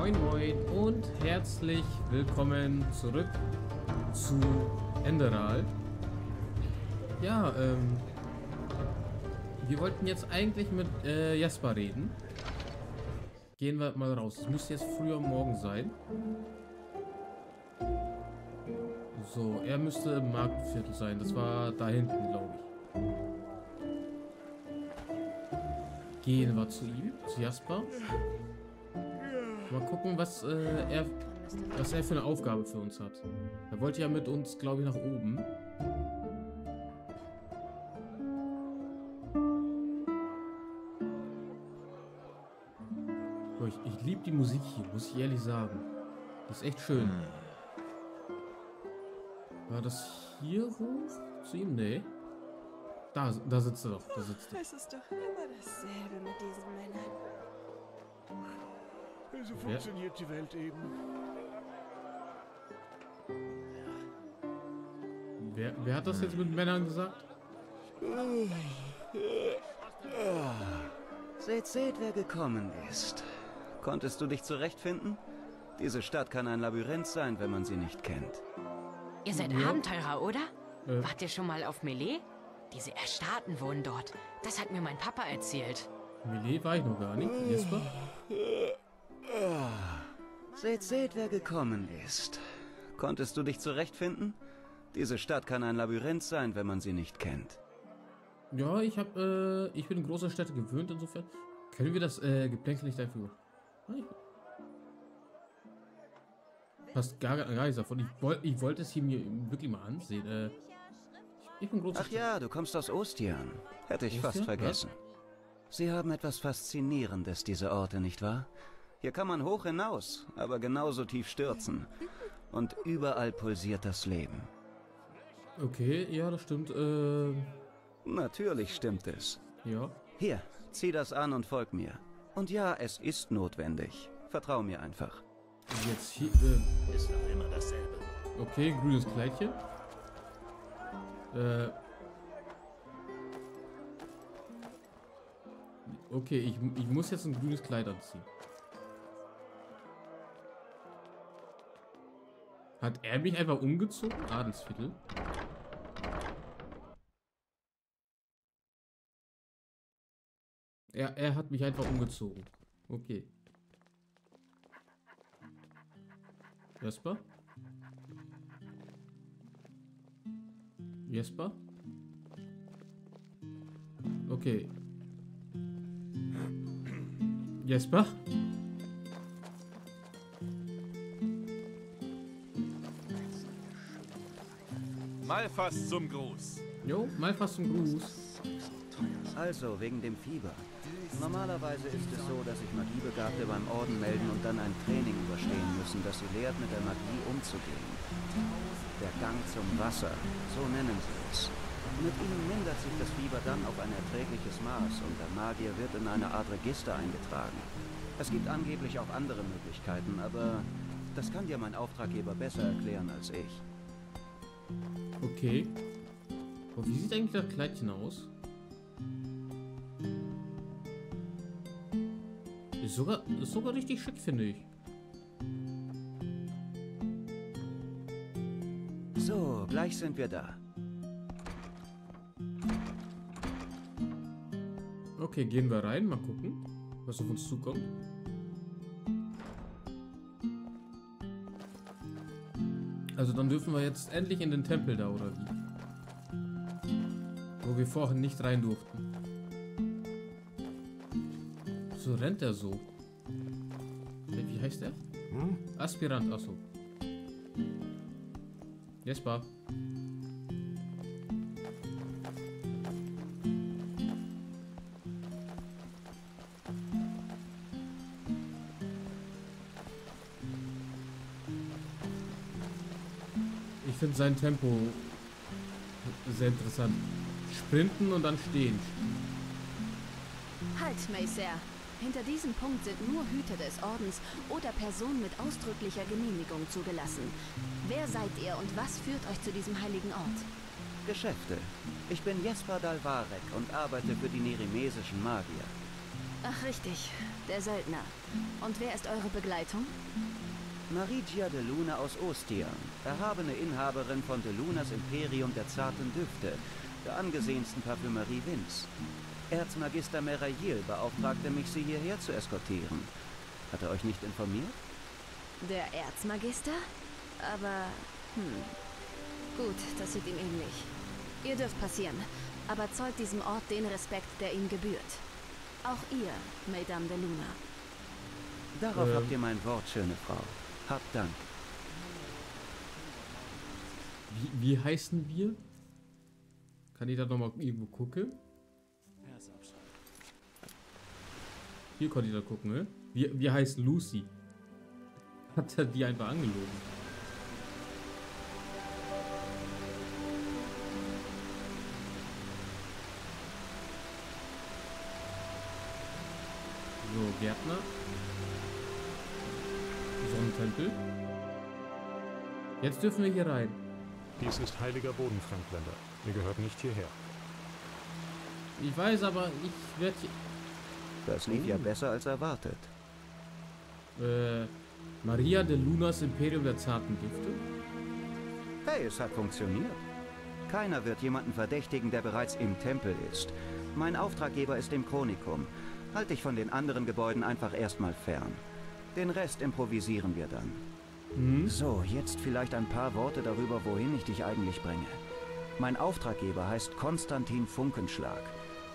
Moin Moin und herzlich willkommen zurück zu Enderal. Ja, ähm, wir wollten jetzt eigentlich mit äh, Jasper reden. Gehen wir mal raus. Es müsste jetzt früher Morgen sein. So, er müsste im Marktviertel sein. Das war da hinten, glaube ich. Gehen wir zu ihm, zu Jasper. Mal gucken, was, äh, er, was er für eine Aufgabe für uns hat. Er wollte ja mit uns, glaube ich, nach oben. So, ich ich liebe die Musik hier, muss ich ehrlich sagen. Die ist echt schön. War das hier hoch zu ihm? Nee. Da, da sitzt er doch, da sitzt er. Es ist doch immer dasselbe mit diesen Männern. So funktioniert die Welt eben. Wer, wer hat das jetzt mit Männern gesagt? Seht, seht, wer gekommen ist. Konntest du dich zurechtfinden? Diese Stadt kann ein Labyrinth sein, wenn man sie nicht kennt. Ihr seid Ja. Abenteurer, oder? Äh. Wart ihr schon mal auf Melee? Diese Erstarten wohnen dort. Das hat mir mein Papa erzählt. Melee war ich noch gar nicht. Jesper? Seht, seht, wer gekommen ist. Konntest du dich zurechtfinden? Diese Stadt kann ein Labyrinth sein, wenn man sie nicht kennt. Ja, ich hab, äh, ich bin in großer Städte gewöhnt, insofern. Können wir das, äh, Geplänkel nicht einfach... Ah, ich- Passt gar, gar nichts davon. Ich, woll, ich wollte es hier mir wirklich mal ansehen. Äh, ich, ich bin Ach ja, du kommst aus Ostian. Hätte ich fast Ostian? vergessen. Sie haben etwas Faszinierendes, diese Orte, nicht wahr? Hier kann man hoch hinaus, aber genauso tief stürzen. Und überall pulsiert das Leben. Okay, ja, das stimmt. Äh, Natürlich stimmt es. ja. Hier, zieh das an und folg mir. Und ja, es ist notwendig. Vertrau mir einfach. Jetzt hier, äh, Ist noch immer dasselbe. okay, grünes Kleidchen. Äh. Okay, ich, ich muss jetzt ein grünes Kleid anziehen. Hat er mich einfach umgezogen? Adelsviertel. Er, er hat mich einfach umgezogen. Okay. Jesper? Jesper? Okay. Jesper? Mal fast zum Gruß. Jo, mal fast zum Gruß. Also, wegen dem Fieber. Normalerweise ist es so, dass sich Magiebegabte beim Orden melden und dann ein Training überstehen müssen, das sie lehrt, mit der Magie umzugehen. Der Gang zum Wasser, so nennen sie es. Mit ihnen mindert sich das Fieber dann auf ein erträgliches Maß und der Magier wird in eine Art Register eingetragen. Es gibt angeblich auch andere Möglichkeiten, aber das kann dir mein Auftraggeber besser erklären als ich. Okay. Oh, wie sieht eigentlich das Kleidchen aus? Ist sogar, ist sogar richtig schick, finde ich. So, gleich sind wir da. Okay, gehen wir rein, mal gucken, was auf uns zukommt. Also dann dürfen wir jetzt endlich in den Tempel da, oder wie? Wo wir vorhin nicht rein durften. So rennt er so. Wie wie heißt er? Aspirant, achso. Jesper. Sein Tempo sehr interessant. Sprinten und dann stehen. Halt, Mayser. Hinter diesem Punkt sind nur Hüter des Ordens oder Personen mit ausdrücklicher Genehmigung zugelassen. Wer seid ihr und was führt euch zu diesem heiligen Ort? Geschäfte. Ich bin Jesper Dalvarek und arbeite für die nerimesischen Magier. Ach, richtig. Der Söldner. Und wer ist eure Begleitung? Marigia de Luna aus Ostia, erhabene Inhaberin von de Lunas Imperium der zarten Düfte, der angesehensten Parfümerie Vins. Erzmagister Merayil beauftragte mich, sie hierher zu eskortieren. Hat er euch nicht informiert? Der Erzmagister? Aber, hm. Gut, das sieht ihm ähnlich. Ihr dürft passieren, aber zollt diesem Ort den Respekt, der ihm gebührt. Auch ihr, Madame de Luna. Darauf Ähm. habt ihr mein Wort, schöne Frau. Habt Dank. Wie, wie heißen wir? Kann ich da nochmal irgendwo gucken? Hier konnte ich da gucken, ne? Wir, wir heißen Lucy. Hat er die einfach angelogen? So, Gärtner. Sonnentempel. Jetzt dürfen wir hier rein. Dies ist heiliger Boden, Frankländer. Ihr gehört nicht hierher. Ich weiß, aber ich werde Das lief ja besser als erwartet. Äh, Maria de Lunas Imperium der zarten Düfte? Hey, es hat funktioniert. Keiner wird jemanden verdächtigen, der bereits im Tempel ist. Mein Auftraggeber ist im Chronikum. Halt dich von den anderen Gebäuden einfach erstmal fern. Den Rest improvisieren wir dann. Hm? So, jetzt vielleicht ein paar Worte darüber, wohin ich dich eigentlich bringe. Mein Auftraggeber heißt Konstantin Funkenschlag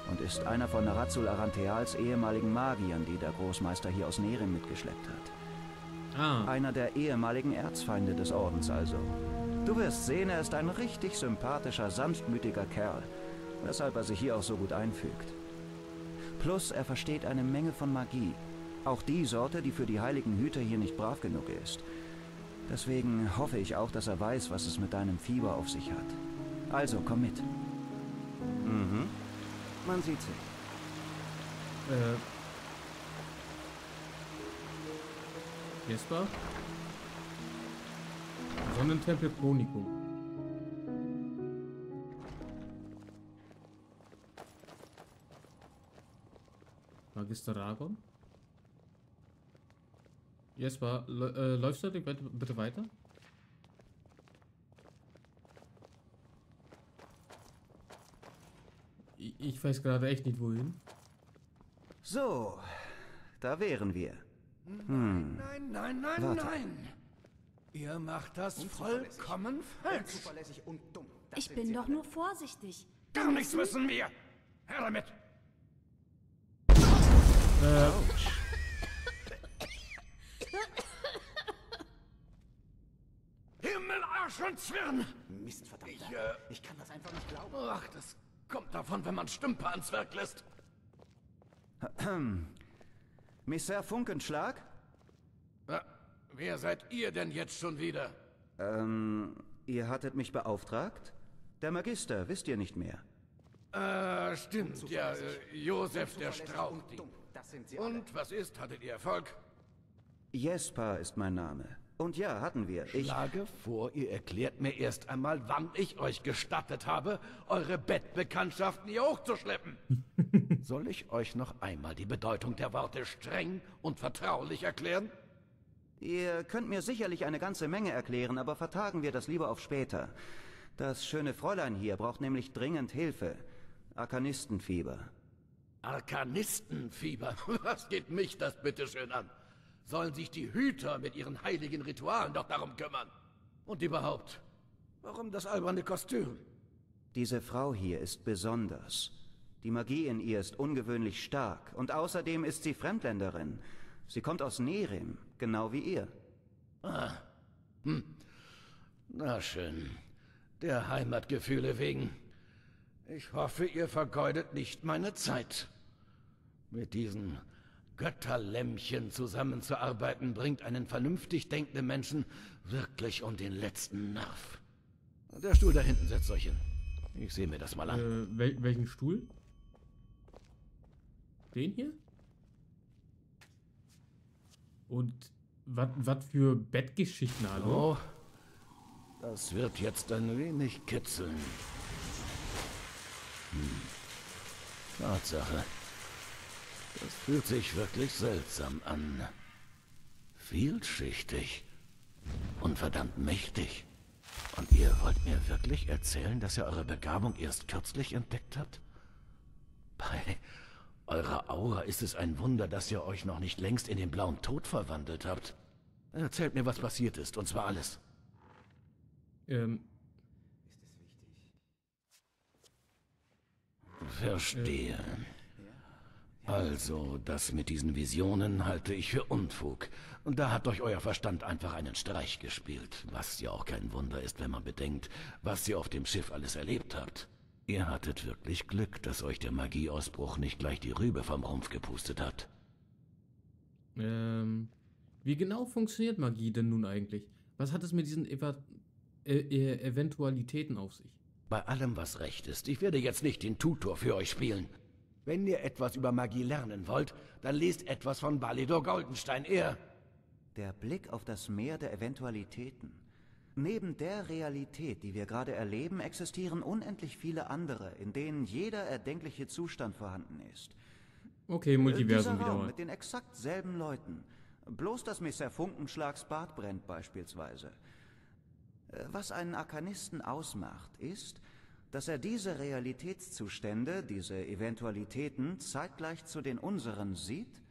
und ist einer von Narazul Arantheals ehemaligen Magiern, die der Großmeister hier aus Nerim mitgeschleppt hat. Ah, Einer der ehemaligen Erzfeinde des Ordens also. Du wirst sehen, er ist ein richtig sympathischer, sanftmütiger Kerl, weshalb er sich hier auch so gut einfügt. Plus, er versteht eine Menge von Magie. Auch die Sorte, die für die heiligen Hüter hier nicht brav genug ist. Deswegen hoffe ich auch, dass er weiß, was es mit deinem Fieber auf sich hat. Also, komm mit. Mhm. Man sieht sich. äh. Jesper? Sonnentempel Chronikum. Magister Ragon? Jesper, äh, läufst du bitte, bitte weiter? Ich, ich weiß gerade echt nicht wohin. So, da wären wir. Hm. Nein, nein, nein, Warte. nein. Ihr macht das vollkommen falsch. Ich bin doch nur vorsichtig. Gar nichts wissen wir. Herr damit. Himmel, Arsch und Zwirn! Mist, verdammt. Ich, äh, ich kann das einfach nicht glauben. Ach, das kommt davon, wenn man Stümper ans Werk lässt. Misser Funkenschlag? Ja, wer seid ihr denn jetzt schon wieder? Ähm, ihr hattet mich beauftragt? Der Magister, wisst ihr nicht mehr? Äh, stimmt, ja, äh, Josef der Strauchding. Und was ist? Hattet ihr Erfolg? Jesper ist mein Name. Und ja, hatten wir. Ich. Schlage vor, ihr erklärt mir erst einmal, wann ich euch gestattet habe, eure Bettbekanntschaften hier hochzuschleppen. Soll ich euch noch einmal die Bedeutung der Worte streng und vertraulich erklären? Ihr könnt mir sicherlich eine ganze Menge erklären, aber vertagen wir das lieber auf später. Das schöne Fräulein hier braucht nämlich dringend Hilfe. Arkanistenfieber. Arkanistenfieber. Was geht mich das bitte schön an? Sollen sich die Hüter mit ihren heiligen Ritualen doch darum kümmern? Und überhaupt, warum das alberne Kostüm? Diese Frau hier ist besonders. Die Magie in ihr ist ungewöhnlich stark und außerdem ist sie Fremdländerin. Sie kommt aus Nerim, genau wie ihr. Na schön. Der Heimatgefühle wegen. Ich hoffe, ihr vergeudet nicht meine Zeit. Mit diesen Götterlämmchen zusammenzuarbeiten, bringt einen vernünftig denkenden Menschen wirklich um den letzten Nerv. Der Stuhl da hinten setzt euch hin. Ich sehe mir das mal an. Äh, wel welchen Stuhl? Den hier? Und was für Bettgeschichten, hallo? Oh, das wird jetzt ein wenig kitzeln. Hm. Tatsache. Das fühlt sich wirklich seltsam an. Vielschichtig und verdammt mächtig. Und ihr wollt mir wirklich erzählen, dass ihr eure Begabung erst kürzlich entdeckt habt? Bei eurer Aura ist es ein Wunder, dass ihr euch noch nicht längst in den blauen Tod verwandelt habt. Erzählt mir, was passiert ist, und zwar alles. Ähm, Verstehe. Also, das mit diesen Visionen halte ich für Unfug. Und da hat euch euer Verstand einfach einen Streich gespielt, was ja auch kein Wunder ist, wenn man bedenkt, was ihr auf dem Schiff alles erlebt habt. Ihr hattet wirklich Glück, dass euch der Magieausbruch nicht gleich die Rübe vom Rumpf gepustet hat. ähm, wie genau funktioniert Magie denn nun eigentlich? Was hat es mit diesen Eva äh, äh, Eventualitäten auf sich? Bei allem, was recht ist, ich werde jetzt nicht den Tutor für euch spielen. Wenn ihr etwas über Magie lernen wollt, dann lest etwas von Balidor Goldenstein. Er... Der Blick auf das Meer der Eventualitäten. Neben der Realität, die wir gerade erleben, existieren unendlich viele andere, in denen jeder erdenkliche Zustand vorhanden ist. Okay, Äh, Multiversum wieder mal. mit den exakt selben Leuten. Bloß, dass Mr. Funkenschlags Bart brennt beispielsweise. Äh, Was einen Arkanisten ausmacht, ist, dass er diese Realitätszustände, diese Eventualitäten zeitgleich zu den unseren sieht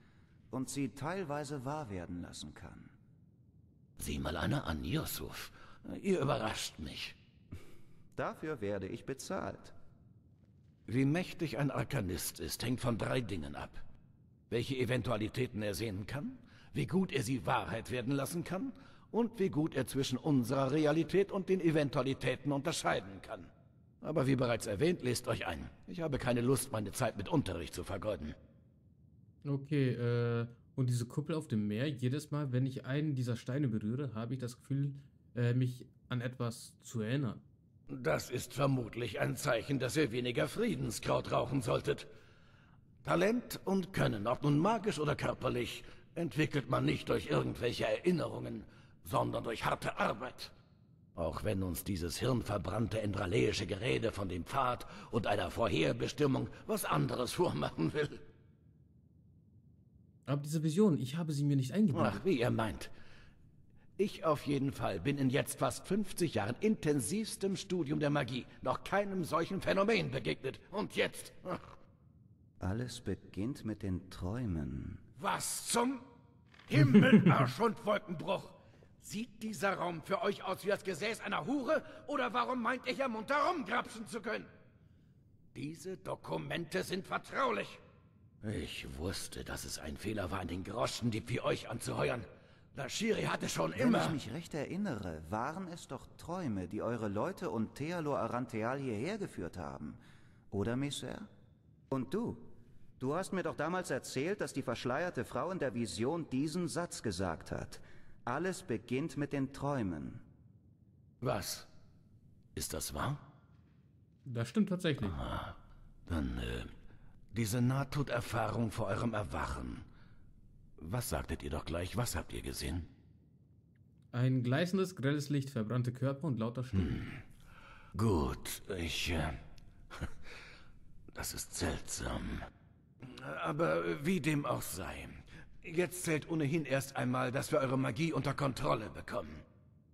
und sie teilweise wahr werden lassen kann. Sieh mal einer an, Yusuf. Ihr überrascht mich. Dafür werde ich bezahlt. Wie mächtig ein Arkanist ist, hängt von drei Dingen ab. Welche Eventualitäten er sehen kann, wie gut er sie Wahrheit werden lassen kann und wie gut er zwischen unserer Realität und den Eventualitäten unterscheiden kann. Aber wie bereits erwähnt, lest euch ein. Ich habe keine Lust, meine Zeit mit Unterricht zu vergeuden. Okay, äh, und diese Kuppel auf dem Meer, jedes Mal, wenn ich einen dieser Steine berühre, habe ich das Gefühl, äh, mich an etwas zu erinnern. Das ist vermutlich ein Zeichen, dass ihr weniger Friedenskraut rauchen solltet. Talent und Können, ob nun magisch oder körperlich, entwickelt man nicht durch irgendwelche Erinnerungen, sondern durch harte Arbeit. Auch wenn uns dieses hirnverbrannte endraleische Gerede von dem Pfad und einer Vorherbestimmung was anderes vormachen will. Aber diese Vision, ich habe sie mir nicht eingebildet. Ach, wie ihr meint. Ich auf jeden Fall bin in jetzt fast 50 Jahren intensivstem Studium der Magie noch keinem solchen Phänomen begegnet. Und jetzt? Ach, Alles beginnt mit den Träumen. was zum Himmel, Arsch und Wolkenbruch? Sieht dieser Raum für euch aus wie das Gesäß einer Hure? Oder warum meint ihr hier munter rumgrapschen zu können? Diese Dokumente sind vertraulich. Ich wusste, dass es ein Fehler war, einen Groschendieb wie euch anzuheuern. Lashiri hatte schon Wenn immer... ich mich recht erinnere, waren es doch Träume, die eure Leute und Thealor Arantheal hierher geführt haben. Oder, Messer? Und du? Du hast mir doch damals erzählt, dass die verschleierte Frau in der Vision diesen Satz gesagt hat. Alles beginnt mit den Träumen. Was? Ist das wahr? Das stimmt tatsächlich. Dann, äh, diese Nahtoderfahrung vor eurem Erwachen. Was sagtet ihr doch gleich? Was habt ihr gesehen? Ein gleißendes, grelles Licht, verbrannte Körper und lauter Stimmen. Gut, ich, äh, das ist seltsam. Aber wie dem auch sei. Jetzt zählt ohnehin erst einmal, dass wir eure Magie unter Kontrolle bekommen.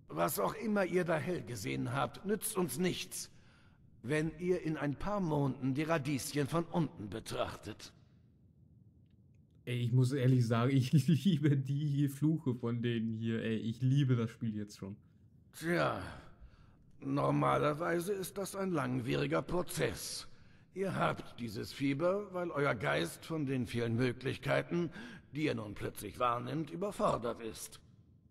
Was auch immer ihr da hell gesehen habt, nützt uns nichts, wenn ihr in ein paar Monden die Radieschen von unten betrachtet. Ey, ich muss ehrlich sagen, ich liebe die Fluche von denen hier. Ey, ich liebe das Spiel jetzt schon. Tja, normalerweise ist das ein langwieriger Prozess. Ihr habt dieses Fieber, weil euer Geist von den vielen Möglichkeiten, die er nun plötzlich wahrnimmt, überfordert ist.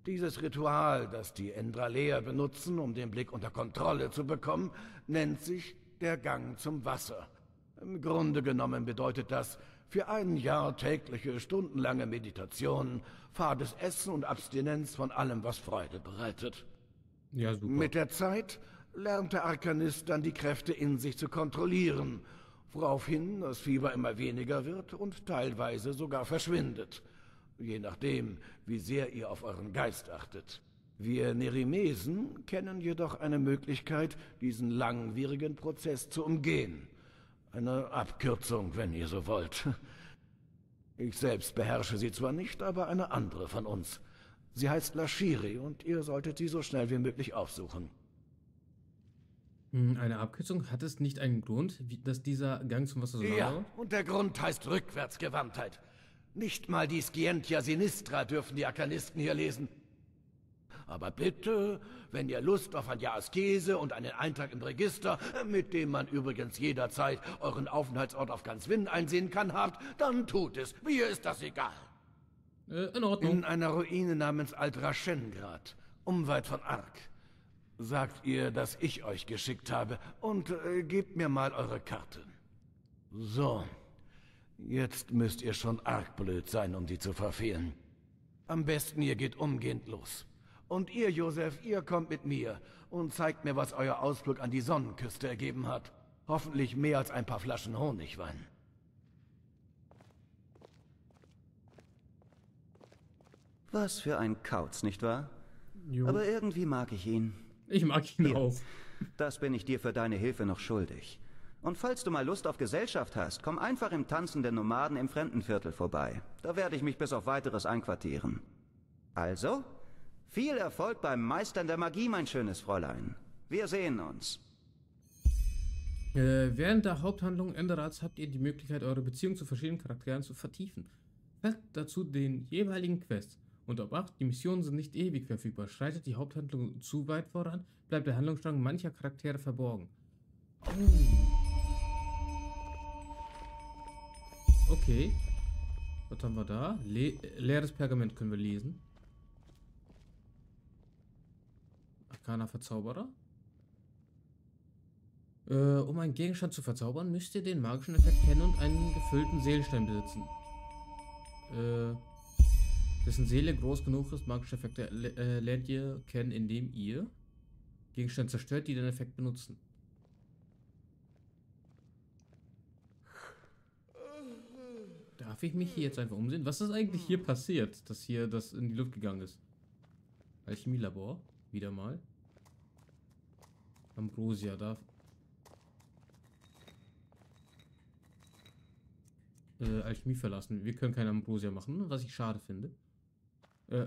Dieses Ritual, das die Endraleer benutzen, um den Blick unter Kontrolle zu bekommen, nennt sich der Gang zum Wasser. Im Grunde genommen bedeutet das, für ein Jahr tägliche, stundenlange Meditation, fades Essen und Abstinenz von allem, was Freude bereitet. Ja, super. Mit der Zeit lernt der Arkanist dann die Kräfte in sich zu kontrollieren, woraufhin das Fieber immer weniger wird und teilweise sogar verschwindet, je nachdem, wie sehr ihr auf euren Geist achtet. Wir Nerimesen kennen jedoch eine Möglichkeit, diesen langwierigen Prozess zu umgehen. Eine Abkürzung, wenn ihr so wollt. Ich selbst beherrsche sie zwar nicht, aber eine andere von uns. Sie heißt Lashiri und ihr solltet sie so schnell wie möglich aufsuchen. Hm, Eine Abkürzung? Hat es nicht einen Grund, wie, dass dieser Gang zum Wasser so lang Ja, dauert? und der Grund heißt Rückwärtsgewandtheit. Nicht mal die Scientia Sinistra dürfen die Arkanisten hier lesen. Aber bitte, wenn ihr Lust auf ein Jahr Askese und einen Eintrag im Register, mit dem man übrigens jederzeit euren Aufenthaltsort auf ganz Winn einsehen kann, habt, dann tut es. Mir ist das egal. Äh, in Ordnung. In einer Ruine namens Altraschengrad, unweit von Ark. Sagt ihr, dass ich euch geschickt habe und äh, gebt mir mal eure Karte. So. Jetzt müsst ihr schon arg blöd sein, um die zu verfehlen. Am besten ihr geht umgehend los. Und ihr, Josef, ihr kommt mit mir und zeigt mir, was euer Ausflug an die Sonnenküste ergeben hat. Hoffentlich mehr als ein paar Flaschen Honigwein. Was für ein Kauz, nicht wahr? Jo. Aber irgendwie mag ich ihn. Ich mag ihn Hier. auch. Das bin ich dir für deine Hilfe noch schuldig. Und falls du mal Lust auf Gesellschaft hast, komm einfach im Tanzen der Nomaden im Fremdenviertel vorbei. Da werde ich mich bis auf weiteres einquartieren. Also, viel Erfolg beim Meistern der Magie, mein schönes Fräulein. Wir sehen uns. Äh, während der Haupthandlung Enderats habt ihr die Möglichkeit, eure Beziehung zu verschiedenen Charakteren zu vertiefen. Folgt dazu den jeweiligen Quests. Und obacht, die Missionen sind nicht ewig verfügbar. Schreitet die Haupthandlung zu weit voran, bleibt der Handlungsstrang mancher Charaktere verborgen. Oh. Okay. Was haben wir da? Le leeres Pergament können wir lesen. Arcana Verzauberer. Äh, um einen Gegenstand zu verzaubern, müsst ihr den magischen Effekt kennen und einen gefüllten Seelenstein besitzen. Äh, dessen Seele groß genug ist, magische Effekte äh, lernt ihr kennen, indem ihr Gegenstände zerstört, die den Effekt benutzen. Darf ich mich hier jetzt einfach umsehen? Was ist eigentlich hier passiert, dass hier das in die Luft gegangen ist? Alchemielabor, wieder mal. Ambrosia darf. Äh, Alchemie verlassen. Wir können keine Ambrosia machen, was ich schade finde. Äh.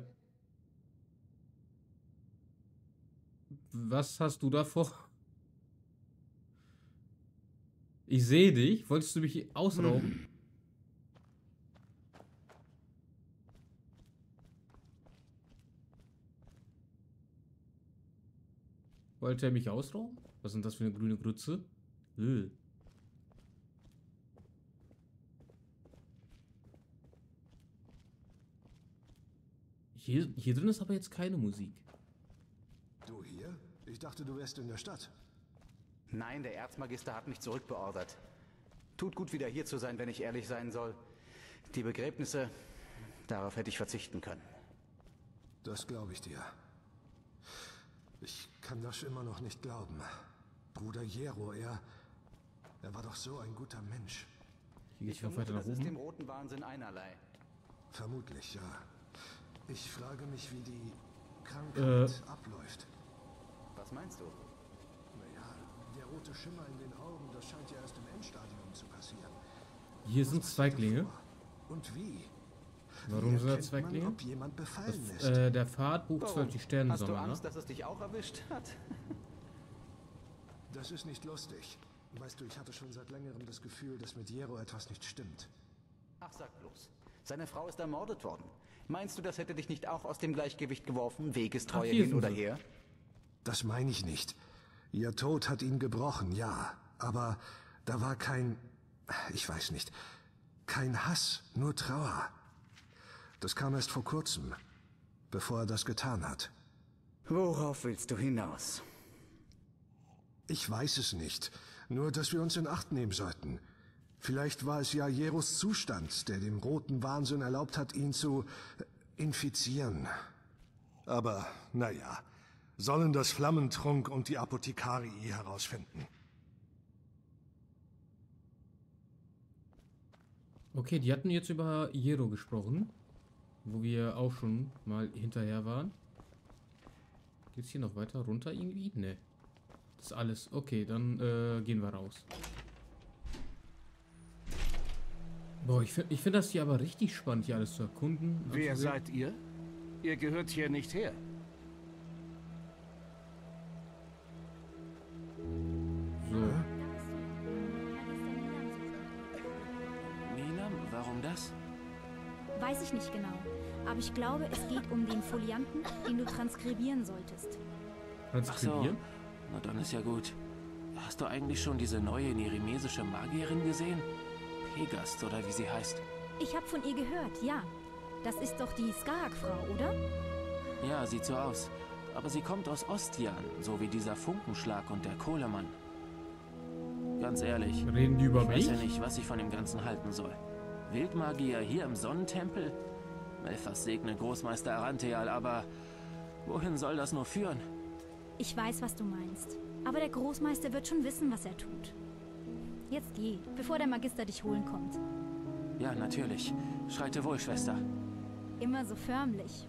Was hast du da vor? Ich sehe dich. Wolltest du mich ausrauben? Wollte er mich ausrauben? Was sind das für eine grüne Grütze? Öh. Hier, hier drin ist aber jetzt keine Musik. Du hier? Ich dachte, du wärst in der Stadt. Nein, der Erzmagister hat mich zurückbeordert. Tut gut, wieder hier zu sein, wenn ich ehrlich sein soll. Die Begräbnisse, darauf hätte ich verzichten können. Das glaube ich dir. Ich kann das immer noch nicht glauben. Bruder Jero, er... Er war doch so ein guter Mensch. Hier geht's Ich noch vermute, weiter nach das ist dem oben. roten Wahnsinn einerlei. Vermutlich, ja. Ich frage mich, wie die Äh. Krankheit abläuft. Was meinst du? Naja, der rote Schimmer in den Augen, das scheint ja erst im Endstadium zu passieren. Hier sind Zweiglinge. Und wie? Warum sind da erkennt man, Zweiglinge? ob jemand befallen Das, ist? äh, der Pfad bucht 12 die Hast du Sternensommer, ne? Angst, dass es dich auch erwischt hat? Das ist nicht lustig. Weißt du, ich hatte schon seit längerem das Gefühl, dass mit Jero etwas nicht stimmt. Ach, sag bloß. Seine Frau ist ermordet worden. Meinst du, das hätte dich nicht auch aus dem Gleichgewicht geworfen? Wegestreue Ach, hin oder sie. her? Das meine ich nicht. Ihr Tod hat ihn gebrochen, ja. Aber da war kein... Ich weiß nicht. Kein Hass, nur Trauer. Das kam erst vor kurzem, bevor er das getan hat. Worauf willst du hinaus? Ich weiß es nicht. Nur, dass wir uns in Acht nehmen sollten. Vielleicht war es ja Jeros Zustand, der dem roten Wahnsinn erlaubt hat, ihn zu äh, infizieren. Aber, naja, sollen das Flammentrunk und die Apothekarii herausfinden. Okay, die hatten jetzt über Jero gesprochen. Wo wir auch schon mal hinterher waren. Geht's hier noch weiter runter irgendwie? Ne. Das ist alles. Okay, dann äh, gehen wir raus. Boah, ich finde ich find das hier aber richtig spannend, hier alles zu erkunden. Wer seid ihr? Ihr gehört hier nicht her. So. Nina, warum das? Weiß ich nicht genau. Aber ich glaube, es geht um den Folianten, den du transkribieren solltest. Ach so. Na dann ist ja gut. Hast du eigentlich schon diese neue nerimesische Magierin gesehen? Pegast oder wie sie heißt. Ich habe von ihr gehört, ja. Das ist doch die Skaak-Frau, oder? Ja, sieht so aus. Aber sie kommt aus Ostian, so wie dieser Funkenschlag und der Kohlemann. Ganz ehrlich. Reden die über ich mich? weiß ja nicht, was ich von dem Ganzen halten soll. Wildmagier hier im Sonnentempel? Melfas segne Großmeister Arantheal, aber wohin soll das nur führen? Ich weiß, was du meinst. Aber der Großmeister wird schon wissen, was er tut. Jetzt geh, bevor der Magister dich holen kommt. Ja, natürlich. Schreite wohl, Schwester. Immer so förmlich.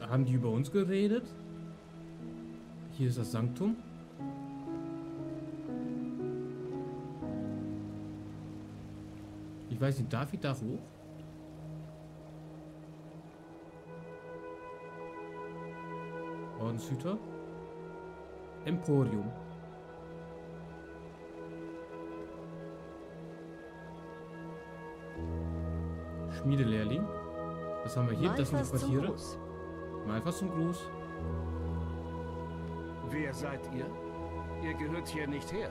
Haben die über uns geredet? Hier ist das Sanktum. Ich weiß nicht, darf ich da hoch? Ordenshüter. Emporium. Schmiedelehrling. Was haben wir hier? Das sind die Malfas Quartiere. Malfas zum Gruß. Wer seid ihr? Ihr gehört hier nicht her.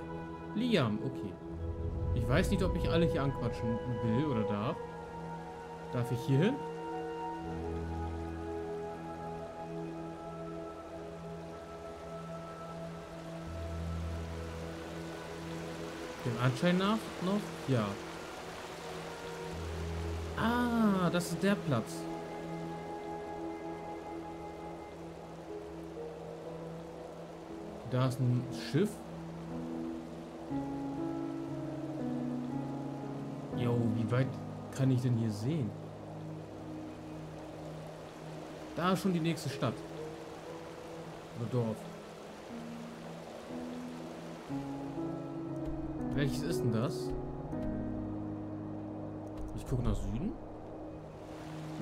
Liam, okay. Ich weiß nicht, ob ich alle hier anquatschen will oder darf. Darf ich hier hin? Dem Anschein nach noch? Ja. Ah, das ist der Platz. Da ist ein Schiff. Jo, wie weit kann ich denn hier sehen? Da ist schon die nächste Stadt. Oder Dorf. Welches ist denn das? Ich gucke nach Süden?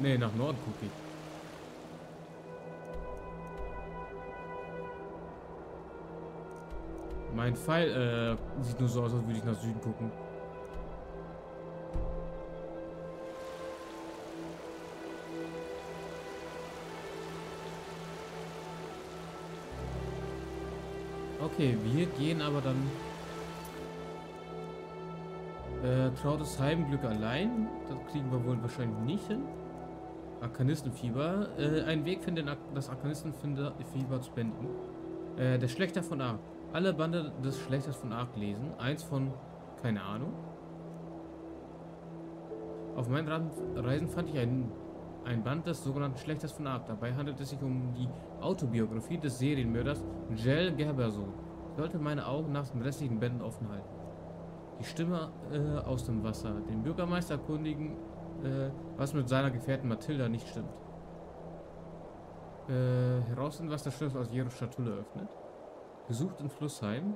Nee, nach Norden gucke ich. Mein Pfeil äh, sieht nur so aus, als würde ich nach Süden gucken. Okay, wir gehen aber dann äh, trautes Heimglück allein. Das kriegen wir wohl wahrscheinlich nicht hin. Arkanistenfieber. Äh, ein Weg finden, das Arkanistenfieber zu beenden. Äh, der Schlechter von Ark. Alle Bande des Schlechters von Ark lesen. Eins von, keine Ahnung. Auf meinen Reisen fand ich ein, ein Band des sogenannten Schlechters von Ark. Dabei handelt es sich um die Autobiografie des Serienmörders Jel Gerberson. Sollte meine Augen nach den restlichen Bänden offen halten. Die Stimme äh, aus dem Wasser. Den Bürgermeister erkundigen, äh, was mit seiner Gefährtin Mathilda nicht stimmt. Äh, herausfinden, was der Schlüssel aus Jeros Schatulle öffnet. Gesucht in Flussheim.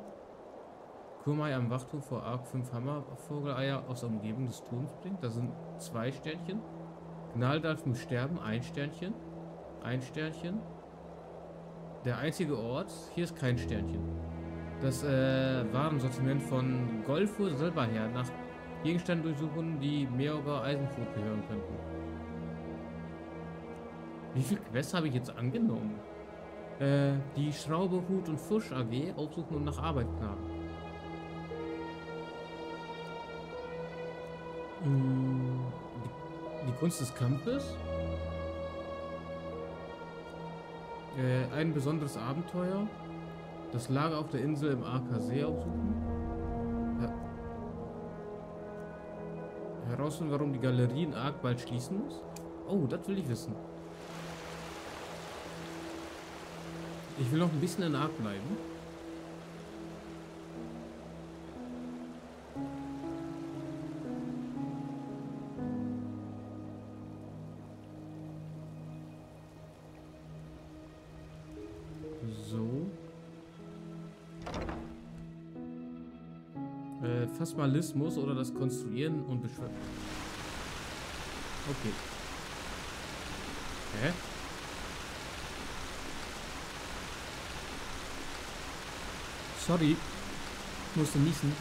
Kurmai am Wachturm vor Arc 5 Hammervogeleier aus der Umgebung des Turms bringt. Da sind zwei Sternchen. Gnaldalf muss sterben, ein Sternchen. Ein Sternchen. Der einzige Ort, hier ist kein Sternchen. Das äh, Warensortiment von Golfur selber her nach Gegenständen durchsuchen, die Meoga Eisenfurt gehören könnten. Wie viel Quests habe ich jetzt angenommen? Äh, die Schraube, Hut und Fusch AG aufsuchen und nach Arbeit knagen. Mm, Die, die Kunst des Kampfes. Äh, ein besonderes Abenteuer. Das Lager auf der Insel im AKC aufsuchen. Ja. Herausfinden, warum die Galerie in Ark bald schließen muss. Oh, das will ich wissen. Ich will noch ein bisschen in Ark bleiben. Phasmalismus oder das Konstruieren und Beschwören. Okay. Hä? Sorry. Ich musste niesen.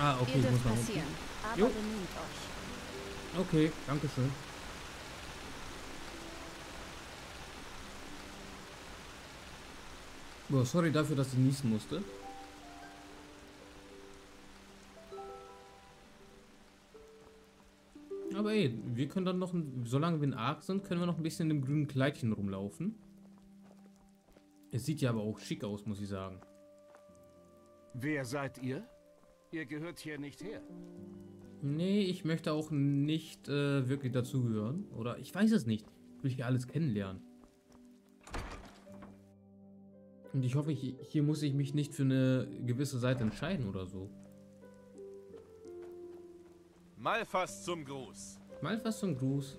Ah, okay, ich muss mal passieren, aber Jo. euch. Okay, danke schön. Boah, sorry dafür, dass ich niesen musste. Wir können dann noch, solange wir in Ark sind, können wir noch ein bisschen in dem grünen Kleidchen rumlaufen. Es sieht ja aber auch schick aus, muss ich sagen. Wer seid ihr? Ihr gehört hier nicht her. Nee, ich möchte auch nicht äh, wirklich dazugehören. Oder ich weiß es nicht. Ich will hier alles kennenlernen. Und ich hoffe, ich, hier muss ich mich nicht für eine gewisse Seite entscheiden oder so. Malfas zum Gruß. Mal fast zum Gruß.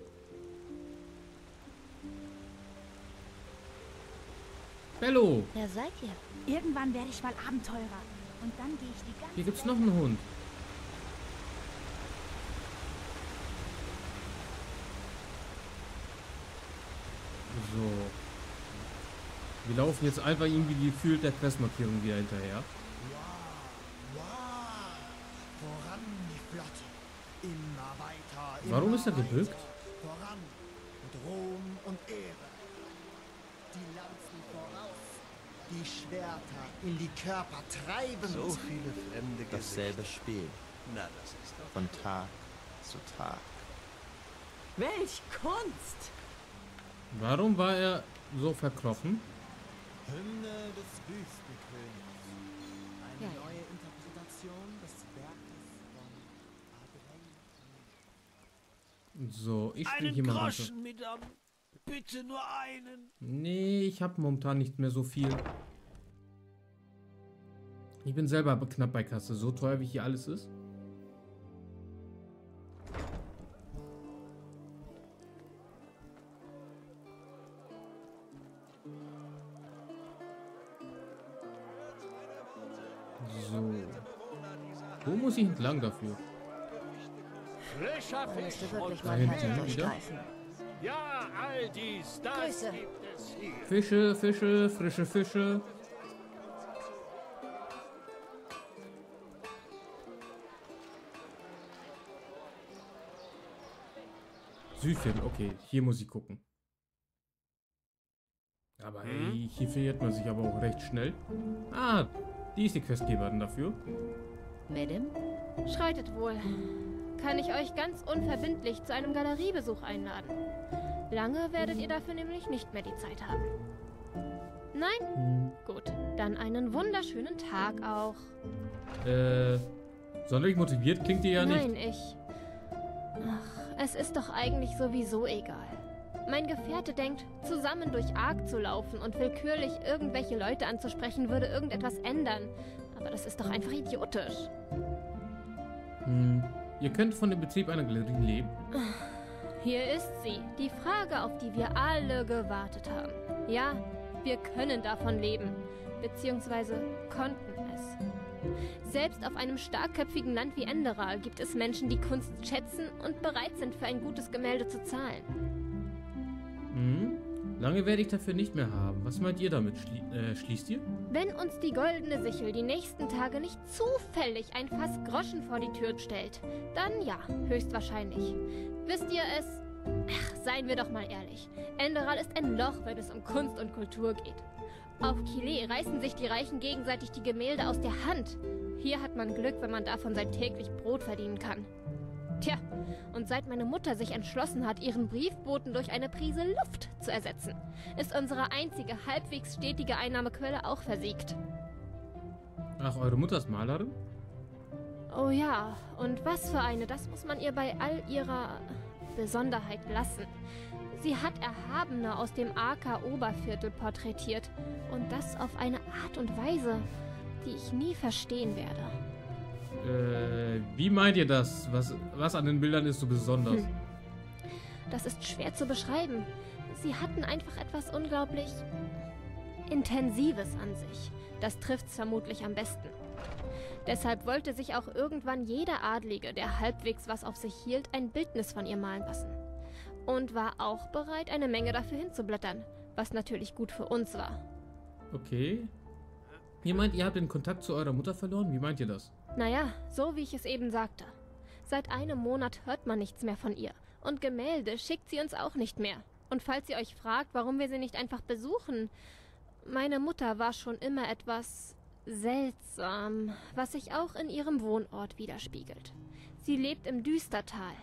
Bello, Wer seid ihr? Irgendwann werde ich mal Abenteurer. Und dann gehe ich die ganze hier gibt's noch einen Hund. So. Wir laufen jetzt einfach irgendwie gefühlt der Questmarkierung wieder hinterher. Voran die Flotte. Immer weiter. Immer Warum ist er gebückt? Voran. Mit Ruhm und Ehre. Die Lanzen voraus. Die Schwerter in die Körper treiben. So viele fremde Dasselbe Spiel. Na, das ist doch. Von Tag zu Tag. Welch Kunst! Warum war er so verkrochen? Hymne des Wüstenkönigs. Eine Ja, ja. neue Interpretation des Werkes von So, ich spiele Einen hier mal weiter. Madame. Bitte nur einen. Nee, ich habe momentan nicht mehr so viel. Ich bin selber knapp bei Kasse, so teuer wie hier alles ist. So. Wo muss ich entlang dafür? Frischer Fisch wirklich und durchstreifen. Ja, all dies, das Grüße. gibt es hier. Fische, Fische, frische Fische. Südviertel, okay, hier muss ich gucken. Aber hey, hier verirrt man sich aber auch recht schnell. Ah, die ist die Questgeberin dafür. Madame? Schreitet wohl. Kann ich euch ganz unverbindlich zu einem Galeriebesuch einladen. Lange werdet ihr dafür nämlich nicht mehr die Zeit haben. Nein? Hm, Gut, dann einen wunderschönen Tag auch. äh, sonderlich motiviert klingt ihr ja nicht. Nein, ich. Ach, es ist doch eigentlich sowieso egal. Mein Gefährte denkt, zusammen durch Ark zu laufen und willkürlich irgendwelche Leute anzusprechen, würde irgendetwas ändern. Aber das ist doch einfach idiotisch. Hm, ihr könnt von dem Betrieb einer Galerie leben. Hier ist sie, die Frage, auf die wir alle gewartet haben. Ja, wir können davon leben, beziehungsweise konnten es. Selbst auf einem starkköpfigen Land wie Enderal gibt es Menschen, die Kunst schätzen und bereit sind, für ein gutes Gemälde zu zahlen. Hm, lange werde ich dafür nicht mehr haben. Was meint ihr damit? Schlie äh, schließt ihr? Wenn uns die goldene Sichel die nächsten Tage nicht zufällig ein Fass Groschen vor die Tür stellt, dann ja, höchstwahrscheinlich. Wisst ihr es? Ach, seien wir doch mal ehrlich. Enderal ist ein Loch, wenn es um Kunst und Kultur geht. Auf Kile reißen sich die Reichen gegenseitig die Gemälde aus der Hand. Hier hat man Glück, wenn man davon sein täglich Brot verdienen kann. Und seit meine Mutter sich entschlossen hat, ihren Briefboten durch eine Prise Luft zu ersetzen, ist unsere einzige halbwegs stetige Einnahmequelle auch versiegt. Ach, eure Mutter ist Malerin? Oh ja, und was für eine, das muss man ihr bei all ihrer Besonderheit lassen. Sie hat Erhabene aus dem Arka Oberviertel porträtiert und das auf eine Art und Weise, die ich nie verstehen werde. Äh, wie meint ihr das? Was, was an den Bildern ist so besonders? Hm. Das ist schwer zu beschreiben. Sie hatten einfach etwas unglaublich Intensives an sich. Das trifft's vermutlich am besten. Deshalb wollte sich auch irgendwann jeder Adlige, der halbwegs was auf sich hielt, ein Bildnis von ihr malen lassen. Und war auch bereit, eine Menge dafür hinzublättern, was natürlich gut für uns war. Okay. Ihr meint, ihr habt den Kontakt zu eurer Mutter verloren? Wie meint ihr das? Naja, so wie ich es eben sagte. Seit einem Monat hört man nichts mehr von ihr. Und Gemälde schickt sie uns auch nicht mehr. Und falls ihr euch fragt, warum wir sie nicht einfach besuchen, meine Mutter war schon immer etwas seltsam, was sich auch in ihrem Wohnort widerspiegelt. Sie lebt im Düstertal.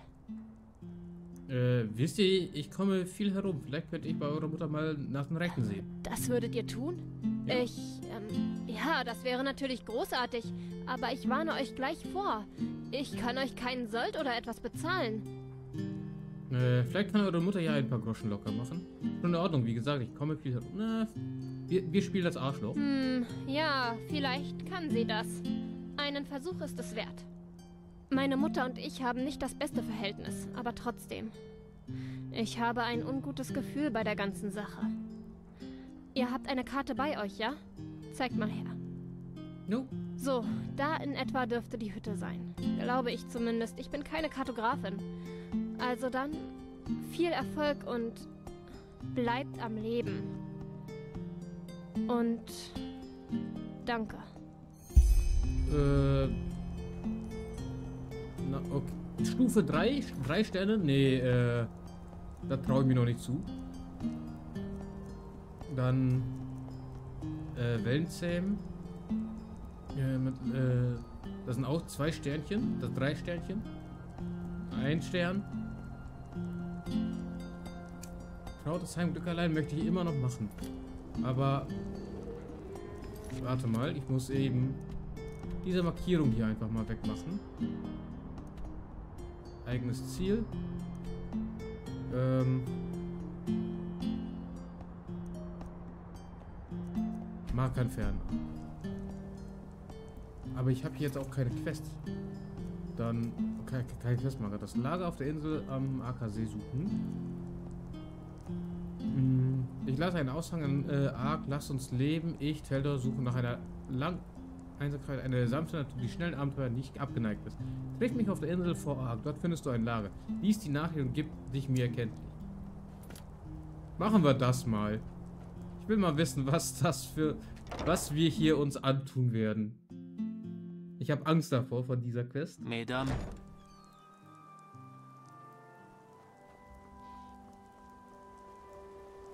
Äh, wisst ihr, ich komme viel herum. Vielleicht könnte ich bei eurer Mutter mal nach dem Rechten sehen. Das würdet ihr tun? Ja. Ich, ähm, ja, das wäre natürlich großartig, aber ich warne euch gleich vor. Ich kann euch keinen Sold oder etwas bezahlen. Äh, vielleicht kann eure Mutter ja ein paar Groschen locker machen. Schon in Ordnung, wie gesagt, ich komme viel. Na, wir, wir spielen das Arschloch. Hm, ja, vielleicht kann sie das. Einen Versuch ist es wert. Meine Mutter und ich haben nicht das beste Verhältnis, aber trotzdem. Ich habe ein ungutes Gefühl bei der ganzen Sache. Ihr habt eine Karte bei euch, ja? Zeigt mal her. No. So, da in etwa dürfte die Hütte sein. Glaube ich zumindest. Ich bin keine Kartografin. Also dann, viel Erfolg und bleibt am Leben. Und danke. Äh. Na, okay. Stufe 3? Drei Sterne? Nee, äh. Da traue ich mir noch nicht zu. Dann. Äh, Wellenzähmen. Äh, mit, äh, das sind auch zwei Sternchen. Das drei Sternchen. Ein Stern. Trautes Heimglück allein möchte ich immer noch machen. Aber. Warte mal, ich muss eben diese Markierung hier einfach mal wegmachen. Eigenes Ziel. Ähm. Marker entfernen. Aber ich habe hier jetzt auch keine Quest. Dann. Keine, keine Questmarker. Das Lager auf der Insel am AKC suchen. Hm, Ich lasse einen Aushang an äh, Ark, lass uns leben. Ich, Teldor, suche nach einer lang Einsamkeit, eine sanfte Natur, die schnellen Abenteuer nicht abgeneigt ist. Triff mich auf der Insel vor Ark, dort findest du ein Lager. Lies die Nachricht und gib dich mir erkenntlich. Machen wir das mal. Ich will mal wissen, was das für... Was wir hier uns antun werden. Ich habe Angst davor, von dieser Quest. Mesdames,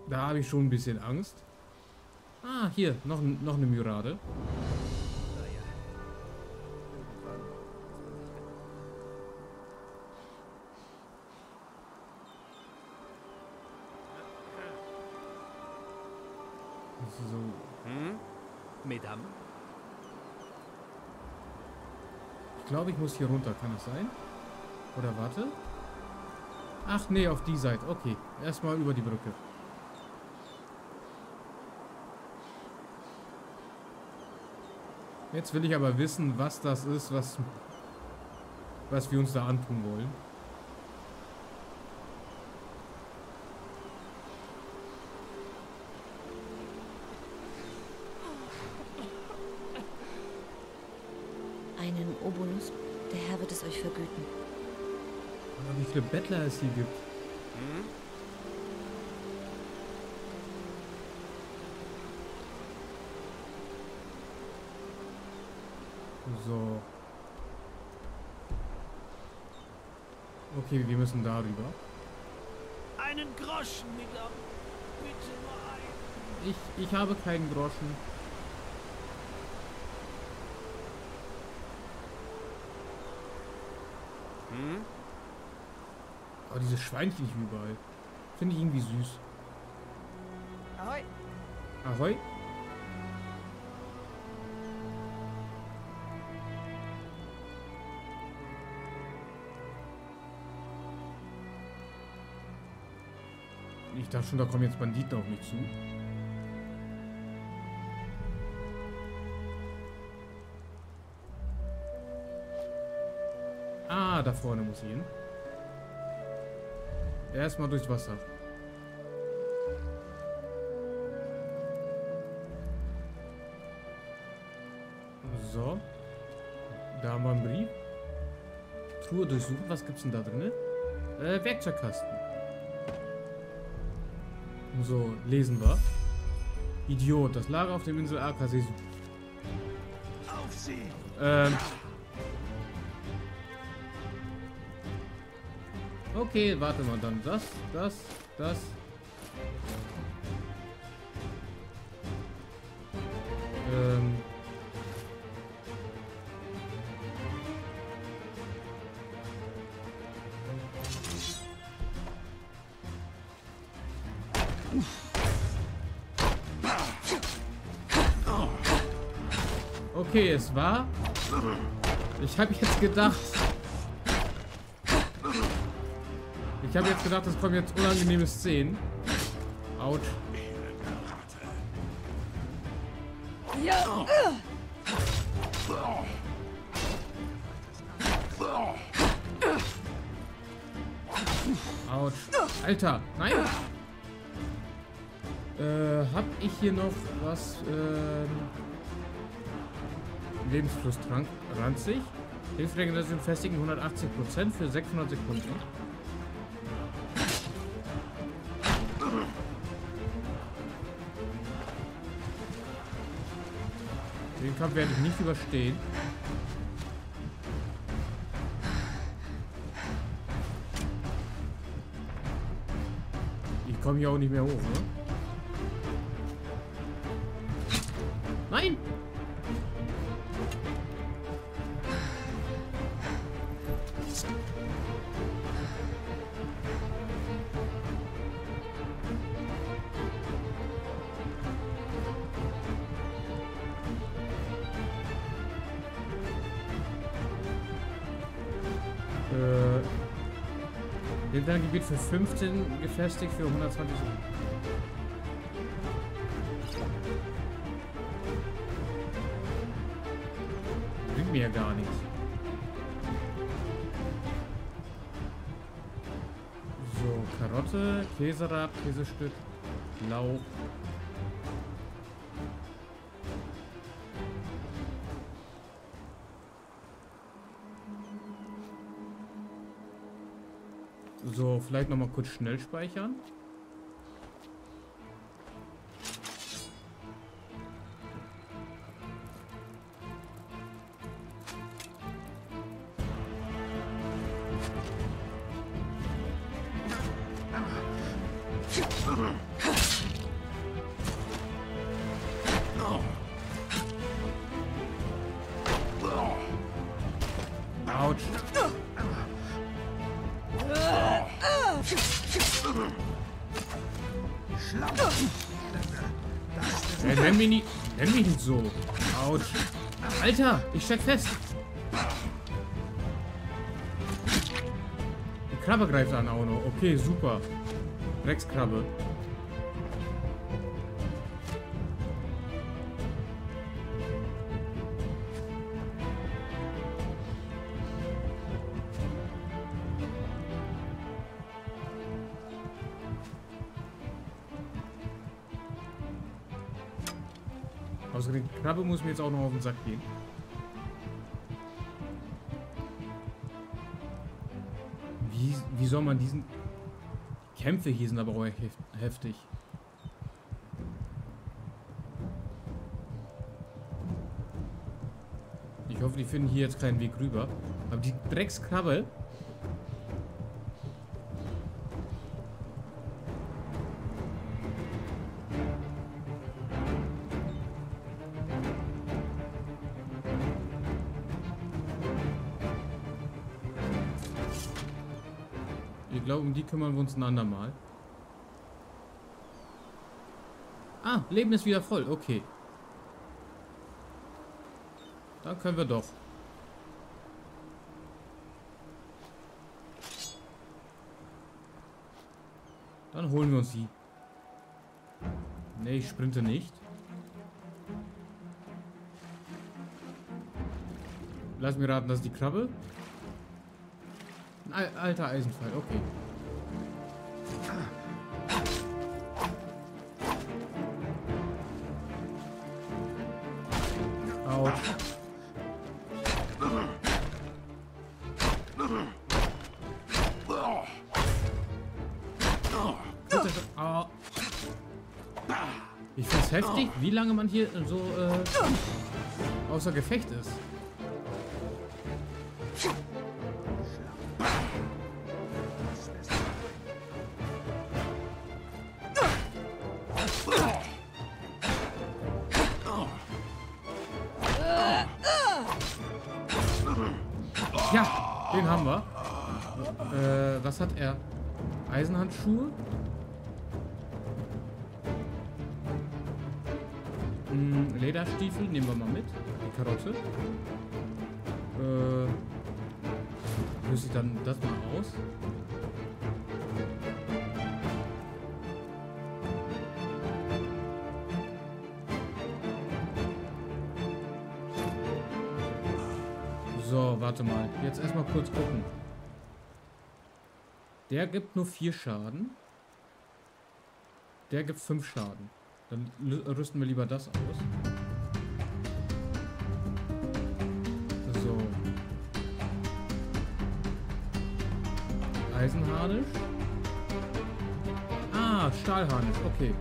Da habe ich schon ein bisschen Angst. Ah, hier, noch, noch eine Myrade. Hm? Mesdames? Ich glaube, ich muss hier runter. Kann das sein? Oder warte? Ach nee, auf die Seite. Okay. Erstmal über die Brücke. Jetzt will ich aber wissen, was das ist, was, was wir uns da antun wollen. Einen Obolus, der Herr wird es euch vergüten. Aber wie viele Bettler es hier gibt. Hm? So. Okay, wir müssen darüber. Einen Groschen, Mesdames. Bitte nur einen. Ich, ich habe keinen Groschen. Hm? Aber diese Schweinchen hier überall. Finde ich irgendwie süß. Ahoi! Ahoi. Ich dachte schon, da kommen jetzt Banditen auf mich zu. Ah, da vorne muss ich hin. Erstmal durchs Wasser. So. Da haben wir einen Brief. Truhe durchsuchen. Was gibt's denn da drin? Äh, Werkzeugkasten. So, lesen wir. Idiot, das Lager auf dem Insel Akasee. Aufsehen! Ähm. Okay, warte mal dann. Das, das, das. Ähm. Okay, es war. Ich habe jetzt gedacht. Ich habe jetzt gedacht, es kommen jetzt unangenehme Szenen. Autsch. Ja. Autsch. Alter, nein. Äh, hab ich hier noch was, ähm... Lebensflusstrank, ranzig. Hilfsregeneration festigen 180% für 600 Sekunden. Kampf werde ich nicht überstehen. Ich komme hier auch nicht mehr hoch, ne? Gebiet für 15 gefestigt für 120 Sekunden. Bringt mir ja gar nichts. So, Karotte, Käserad, Käsestück, Lauch. Vielleicht noch mal kurz schnell speichern. Autsch. Ja, nenn mich nicht, nenn mich nicht so. Autsch. Alter, ich steck fest. Die Krabbe greift an auch noch. Okay, super. Dreckskrabbe. Krabbe muss mir jetzt auch noch auf den Sack gehen. Wie, wie soll man diesen... Kämpfe hier sind aber auch hef heftig. Ich hoffe, die finden hier jetzt keinen Weg rüber. Aber die Dreckskrabbe... die kümmern wir uns ein andermal. Ah, Leben ist wieder voll. Okay. Dann können wir doch. Dann holen wir uns die. Nee, ich sprinte nicht. Lass mir raten, das ist die Krabbe. Ein al- alter Eisenfall, okay. Lange man hier so äh, außer Gefecht ist. Ja, den haben wir. Äh, was hat er? Eisenhandschuhe? Lederstiefel nehmen wir mal mit. Die Karotte. Äh, löse ich dann das mal aus. So, warte mal. Jetzt erstmal kurz gucken. Der gibt nur vier Schaden. Der gibt fünf Schaden. Dann rüsten wir lieber das aus. Eisenharnisch. Ah, Stahlharnisch, okay.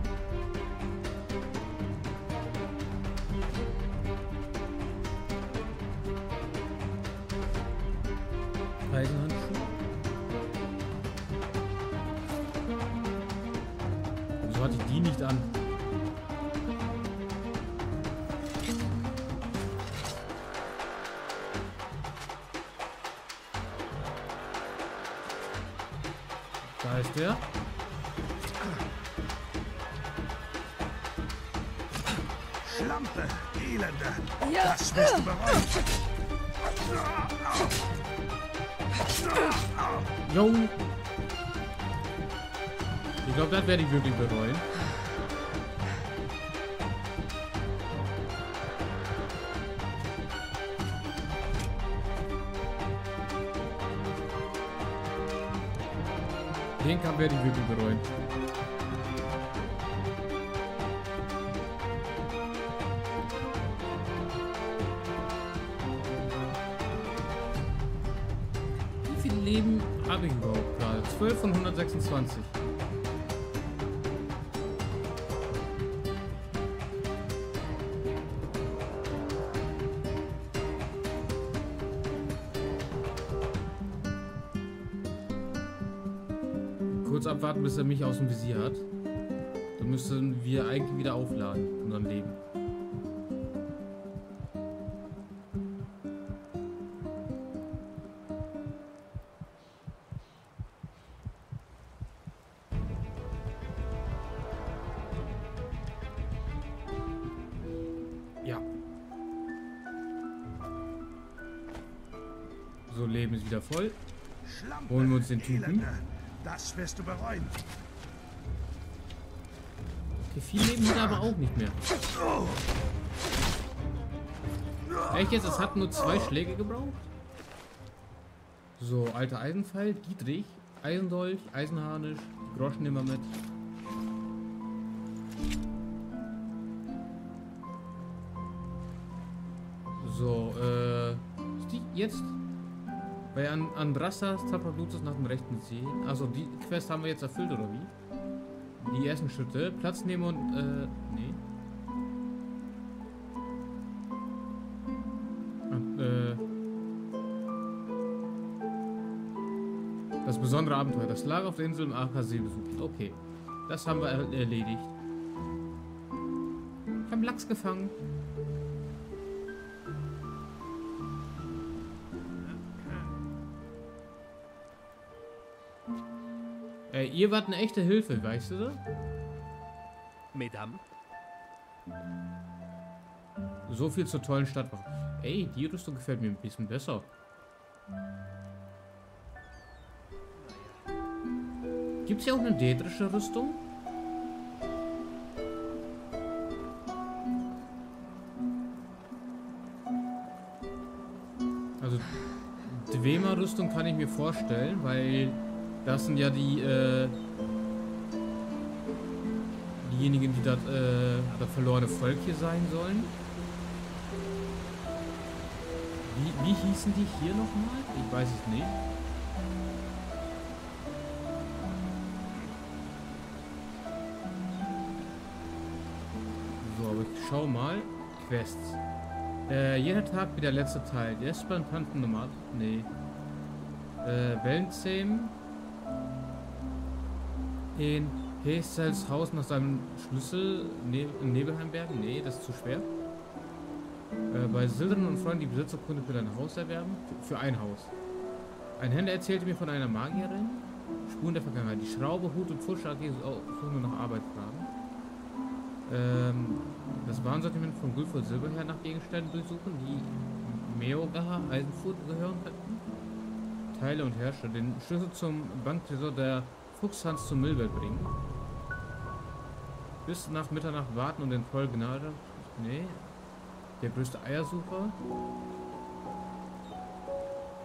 Ich Kurz abwarten, bis er mich aus dem Visier hat. Dann müssen wir eigentlich wieder aufladen, unser Leben. Ja. So, Leben ist wieder voll. Holen wir uns den Typen. Das wirst du bereuen. Okay, viel Leben hat er aber auch nicht mehr. Echt jetzt? Es hat nur zwei Schläge gebraucht? So, alter Eisenpfeil, Dietrich, Eisendolch, Eisenharnisch, Groschen wir mit. So, äh, ist die jetzt? Bei An Andrastas Tapablutus nach dem rechten See. Also die Quest haben wir jetzt erfüllt, oder wie? Die ersten Schritte. Platz nehmen und, äh, nee. Äh. Das besondere Abenteuer. Das Lager auf der Insel im AKC besucht. Okay. Das haben wir er erledigt. Ich habe Lachs gefangen. Ihr wart eine echte Hilfe, weißt du das? Mesdames. So viel zur tollen Stadt. Ey, die Rüstung gefällt mir ein bisschen besser. Gibt's hier auch eine dädrische Rüstung? Also, Dwemer-Rüstung kann ich mir vorstellen, weil das sind ja die, äh, diejenigen, die das, äh, das verlorene Volk hier sein sollen. Wie, wie hießen die hier nochmal? Ich weiß es nicht. schau mal. Quests. Äh, jeder Tag wie der letzte Teil. Der spontanen Nomad. Nee. Äh, Wellenzähmen. In Hestels Haus nach seinem Schlüssel ne in Nebelheim bergen? Nee, das ist zu schwer. Äh, bei Sildren und Freunden die Besitzerkunde für dein Haus erwerben. Für, für ein Haus. Ein Händler erzählte mir von einer Magierin. Spuren der Vergangenheit. Die Schraube, Hut und Fusch AG suchen nur nach Arbeit fragen. Ähm, das Warensortiment von Gulfur Silberherr nach Gegenständen durchsuchen, die Meogaha Eisenfurt gehören Teile und Herrscher. Den Schlüssel zum Banktresor der Fuchshans zum Milbert bringen. Bis nach Mitternacht warten und den voll Gnade. Nee. Der größte Eiersucher.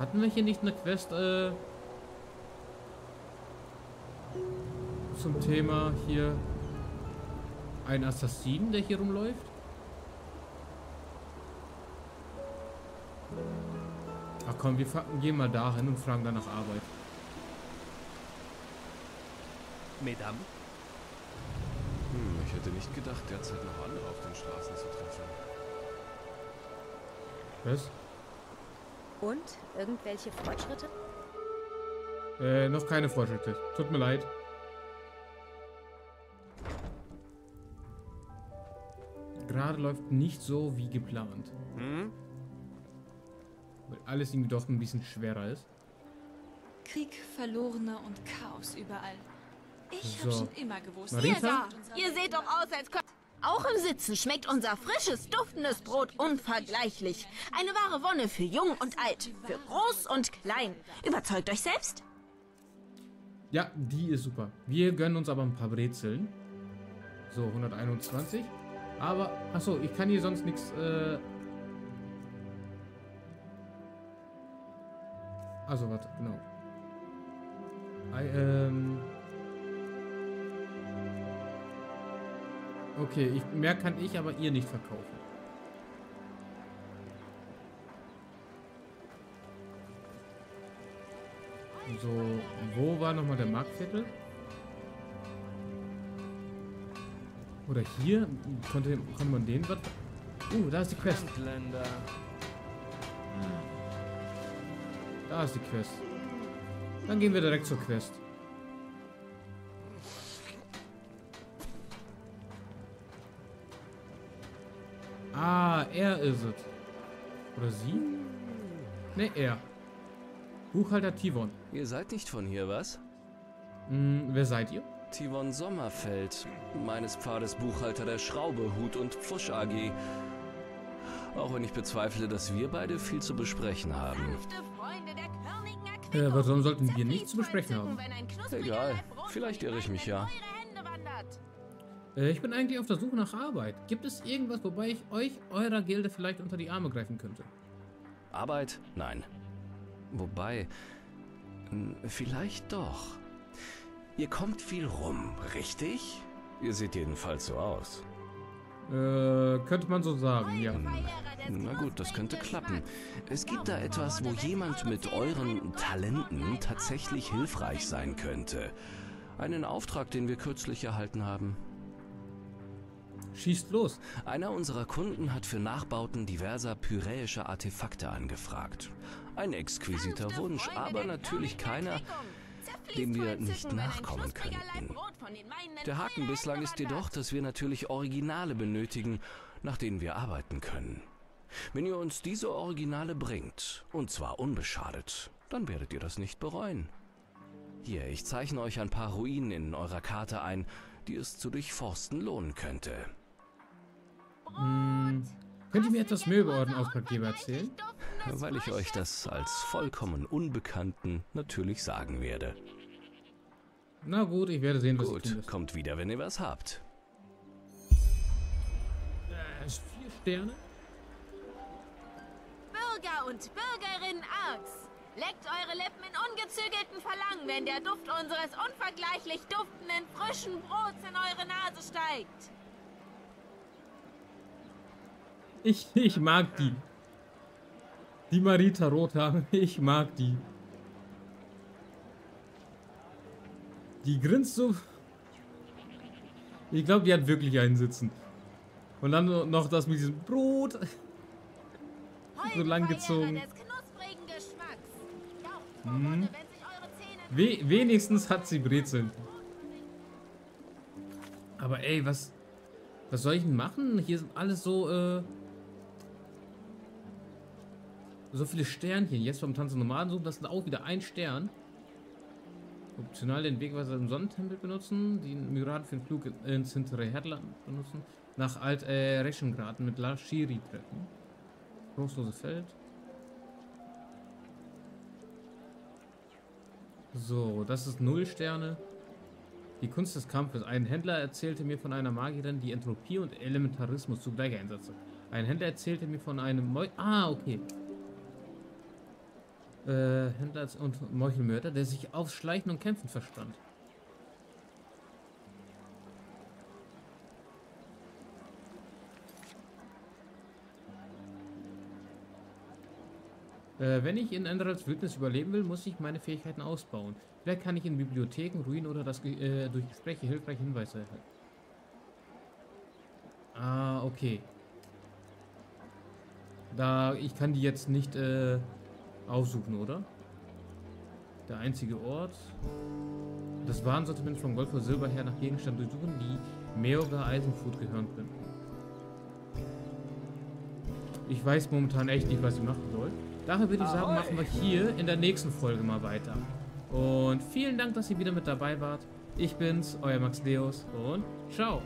Hatten wir hier nicht eine Quest äh, zum Thema hier ein Assassin, der hier rumläuft? Komm, wir gehen mal dahin und fragen dann nach Arbeit. Mesdames? Hm, ich hätte nicht gedacht, derzeit noch andere auf den Straßen zu treffen. Was? Und? Irgendwelche Fortschritte? Äh, noch keine Fortschritte. Tut mir leid. Gerade läuft nicht so wie geplant. Hm? Weil alles irgendwie doch ein bisschen schwerer ist. Krieg, Verlorene und Chaos überall. Ich So. hab schon immer gewusst. Marita? Ihr da, Ihr seht doch aus, als könnt... Auch im Sitzen schmeckt unser frisches, duftendes Brot unvergleichlich. Eine wahre Wonne für Jung und Alt, für Groß und Klein. Überzeugt euch selbst. Ja, die ist super. Wir gönnen uns aber ein paar Brezeln. So, 121. Aber, achso, ich kann hier sonst nichts, äh... Also, warte, genau. Ei, ähm... Okay, ich, mehr kann ich aber ihr nicht verkaufen. So, wo war nochmal der Marktviertel? Oder hier? Konnte, konnte man den was... Uh, da ist die Quest. Da ist die Quest. Dann gehen wir direkt zur Quest. Ah, er ist es. Oder sie? Ne, er. Buchhalter Tivon. Ihr seid nicht von hier, was? Hm, wer seid ihr? Tivon Sommerfeld, meines Pfades Buchhalter der Schraube, Hut und Pfusch AG. Auch wenn ich bezweifle, dass wir beide viel zu besprechen haben. Äh, warum sollten wir nichts zu besprechen haben? Egal, vielleicht irre ich mich ja. Äh, ich bin eigentlich auf der Suche nach Arbeit. Gibt es irgendwas, wobei ich euch, eurer Gilde vielleicht unter die Arme greifen könnte? Arbeit? Nein. Wobei, vielleicht doch. Ihr kommt viel rum, richtig? Ihr seht jedenfalls so aus. Äh, könnte man so sagen, ja. Na gut, das könnte klappen. Es gibt da etwas, wo jemand mit euren Talenten tatsächlich hilfreich sein könnte. Einen Auftrag, den wir kürzlich erhalten haben. Schießt los. Einer unserer Kunden hat für Nachbauten diverser pyräischer Artefakte angefragt. Ein exquisiter Wunsch, aber natürlich keiner, dem wir nicht nachkommen könnten. Der Haken bislang ist jedoch, dass wir natürlich Originale benötigen, nach denen wir arbeiten können. Wenn ihr uns diese Originale bringt, und zwar unbeschadet, dann werdet ihr das nicht bereuen. Hier, ich zeichne euch ein paar Ruinen in eurer Karte ein, die es zu durchforsten lohnen könnte. Hm, könnt ihr mir etwas mehr über euren Auftraggeber erzählen? Weil ich euch das als vollkommen Unbekannten natürlich sagen werde. Na gut, ich werde sehen, was Gut, ich tun kommt wieder, wenn ihr was habt. Äh, vier Sterne? Bürger und Bürgerinnen Arx, leckt eure Lippen in ungezügeltem Verlangen, wenn der Duft unseres unvergleichlich duftenden frischen Brots in eure Nase steigt. Ich, ich mag die. Die Marita Rothaar, ich mag die. Die grinst so. Ich glaube, die hat wirklich einen sitzen. Und dann noch das mit diesem Brot. so lang gezogen. Hm. We wenigstens hat sie Brezeln. Aber ey, was... Was soll ich denn machen? Hier sind alles so, äh... So viele Sternchen. Jetzt beim Tanzen Nomaden suchen, das sind auch wieder ein Stern. Optional den Wegweiser im Sonnentempel benutzen. Die Myraden für den Flug ins hintere Herdland benutzen. Nach Alt äh, mit La Shiri treffen. Großlose Feld. So, das ist null Sterne. Die Kunst des Kampfes. Ein Händler erzählte mir von einer Magierin, die Entropie und Elementarismus zugleich einsetzte. Ein Händler erzählte mir von einem Meu Ah, okay. Äh, Händler und Meuchelmörder, der sich aufs Schleichen und Kämpfen verstand. Äh, wenn ich in Enderals Wildnis überleben will, muss ich meine Fähigkeiten ausbauen. Vielleicht kann ich in Bibliotheken, Ruinen oder das, äh, durch Gespräche hilfreiche Hinweise erhalten. Ah, okay. Da, ich kann die jetzt nicht äh, aufsuchen, oder? Der einzige Ort. Das Warensortiment von Gold oder Silber her nach Gegenstand durchsuchen, die Meoga Eisenfood gehören könnten. Ich weiß momentan echt nicht, was ich machen soll. Daher würde ich sagen, machen wir hier in der nächsten Folge mal weiter. Und vielen Dank, dass ihr wieder mit dabei wart. Ich bin's, euer Max Deus und ciao.